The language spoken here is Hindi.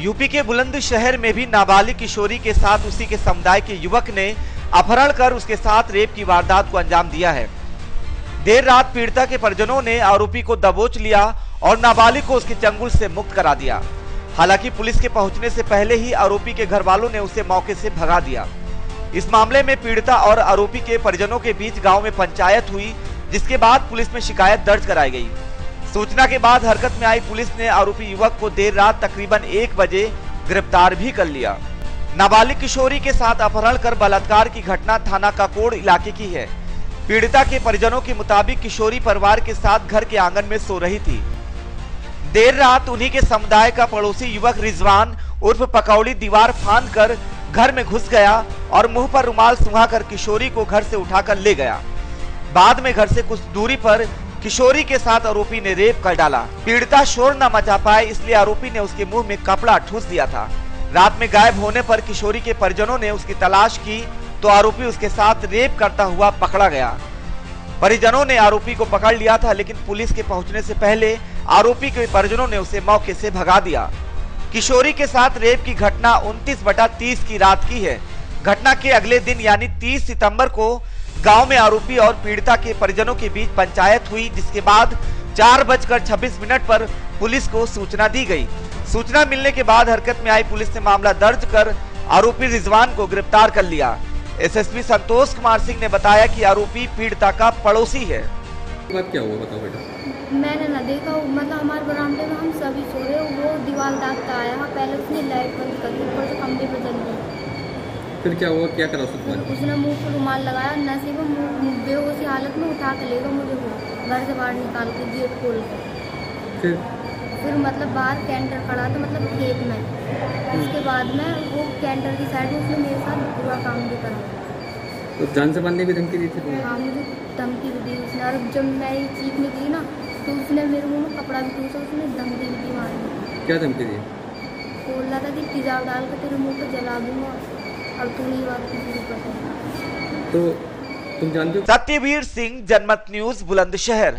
यूपी के बुलंदशहर में भी नाबालिग किशोरी के साथ उसी के समुदाय के युवक ने अपहरण कर उसके साथ रेप की वारदात को अंजाम दिया है। देर रात पीड़िता के परिजनों ने आरोपी को दबोच लिया और नाबालिग को उसके चंगुल से मुक्त करा दिया। हालाँकि पुलिस के पहुँचने से पहले ही आरोपी के घर वालों ने उसे मौके से भगा दिया। इस मामले में पीड़िता और आरोपी के परिजनों के बीच गाँव में पंचायत हुई, जिसके बाद पुलिस में शिकायत दर्ज कराई गई। सूचना के बाद हरकत में आई पुलिस ने आरोपी युवक को देर रात तकरीबन एक बजे गिरफ़्तार भी कर लिया। नाबालिग किशोरी के साथ अपहरण कर बलात्कार की घटना थाना काकोड़ इलाके की है। पीड़िता के परिजनों के मुताबिक किशोरी परिवार के साथ घर के आँगन में सो रही थी। देर रात उन्हीं के समुदाय का पड़ोसी युवक रिजवान उर्फ़ पकौड़ी दीवार फांद कर घर में घुस गया और मुँह पर रुमाल सुंघाकर किशोरी को घर से उठाकर ले गया। बाद में घर से कुछ दूरी पर किशोरी के साथ आरोपी ने रेप कर डाला। पीड़िता शोर न मचा पाए, इसलिए आरोपी ने उसके मुँह में कपड़ा ठूस दिया था। रात में गायब होने पर किशोरी के परिजनों ने उसकी तलाश की तो आरोपी उसके साथ रेप करता हुआ पकड़ा गया। परिजनों ने आरोपी को पकड़ लिया था, लेकिन पुलिस के पहुँचने से पहले आरोपी के परिजनों ने उसे मौके से भगा दिया। किशोरी के साथ रेप की घटना 29 बटा 30 की रात की है। घटना के अगले दिन, यानी 30 सितंबर को गाँव में आरोपी और पीड़िता के परिजनों के बीच पंचायत हुई जिसके बाद चार बजकर छब्बीस मिनट पर पुलिस को सूचना दी गई। सूचना मिलने के बाद हरकत में आई पुलिस ने मामला दर्ज कर आरोपी रिजवान को गिरफ़्तार कर लिया। एसएसपी संतोष कुमार सिंह ने बताया कि आरोपी पीड़िता का पड़ोसी है। बात क्या हुआ बताओ बेटा। मैंने ना देखा मतलब हमारे बरामदे में हम सभी सो रहे वो दीवार दागता आया हाँ पहले उसने लाइट बंद कर दी ऊपर से खंभे जल गई फिर क्या हुआ? क्या करा उसने? मुँह पर रुमाल लगाया न सिर्फ़ मुँह बेहोशी हालत में उठा के ले गया मुझे वो घर से बाहर निकाल के गेट खोल के। फिर? फिर मतलब बाहर कैंटर खड़ा था मतलब खेत में। उसके बाद में वो कैंटर की साइड में उसने मेरे साथ पूरा काम भी करा। तो जान से मारने की धमकी दी थी हाँ मुझे धमकी भी दी उसने। और जब मैं ये चीख निकली ना तो उसने मेरे मुँह में कपड़ा भी टूसा उसने धमकी भी दी मारने क्या धमकी दी? बोल रहा था कि तेजाब डाल के तेरे मुँह पर जला दूँगा। तो तुम जानते हो? सत्यवीर सिंह जनमत न्यूज़ बुलंदशहर।